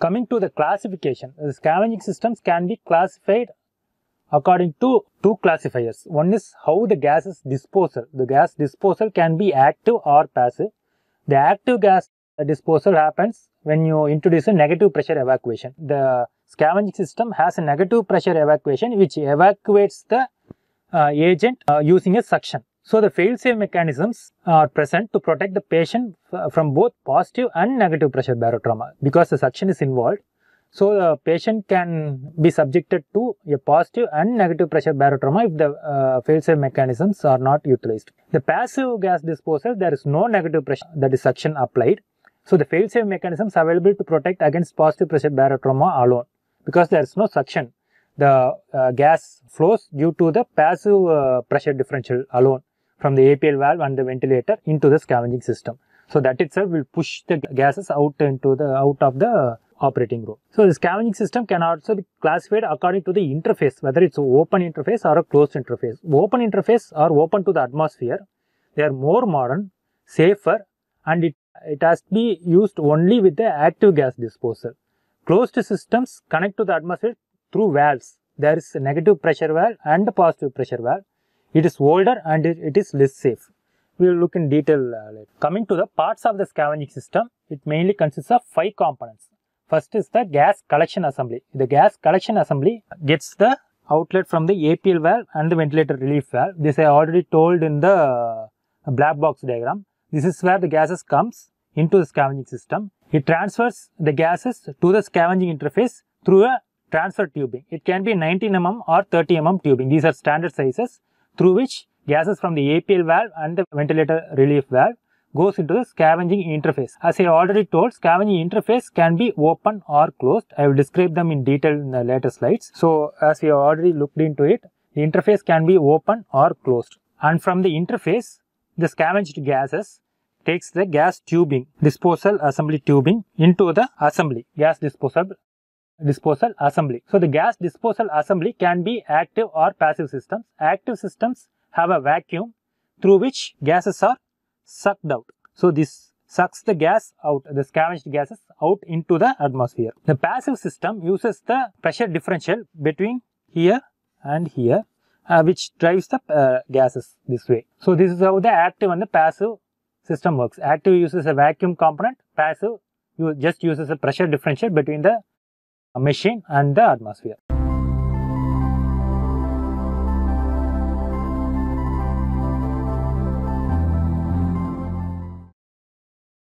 Coming to the classification, the scavenging systems can be classified according to two classifiers. One is how the gas is disposal. The gas disposal can be active or passive. The active gas disposal happens when you introduce a negative pressure evacuation. The scavenging system has a negative pressure evacuation which evacuates the uh, agent uh, using a suction. So the fail-safe mechanisms are present to protect the patient from both positive and negative pressure barotrauma because the suction is involved. So the patient can be subjected to a positive and negative pressure barotrauma if the uh, fail-safe mechanisms are not utilized. The passive gas disposal, there is no negative pressure that is suction applied. So the fail-safe mechanisms available to protect against positive pressure barotrauma alone because there is no suction. The uh, gas flows due to the passive uh, pressure differential alone from the APL valve and the ventilator into the scavenging system. So that itself will push the gases out into the out of the operating room. So the scavenging system can also be classified according to the interface, whether it's open interface or a closed interface. Open interface are open to the atmosphere. They are more modern, safer, and it, it has to be used only with the active gas disposal. Closed systems connect to the atmosphere through valves. There is a negative pressure valve and a positive pressure valve. It is older and it, is less safe. We will look in detail uh, later. Coming to the parts of the scavenging system, it mainly consists of five components. First is the gas collection assembly. The gas collection assembly gets the outlet from the APL valve and the ventilator relief valve. This I already told in the uh, black box diagram. This is where the gases comes into the scavenging system. It transfers the gases to the scavenging interface through a transfer tubing. It can be 19 mm or 30 mm tubing. These are standard sizes through which gases from the APL valve and the ventilator relief valve goes into the scavenging interface. As I already told, scavenging interface can be open or closed. I will describe them in detail in the later slides. So, as we already looked into it, the interface can be open or closed. And from the interface, the scavenged gases takes the gas tubing, disposal assembly tubing into the assembly, gas disposal disposal assembly. So the gas disposal assembly can be active or passive systems. Active systems have a vacuum through which gases are sucked out. So this sucks the gas out, the scavenged gases out into the atmosphere. The passive system uses the pressure differential between here and here, uh, which drives the uh, gases this way. So this is how the active and the passive system works. Active uses a vacuum component, passive just uses a pressure differential between the machine and the atmosphere.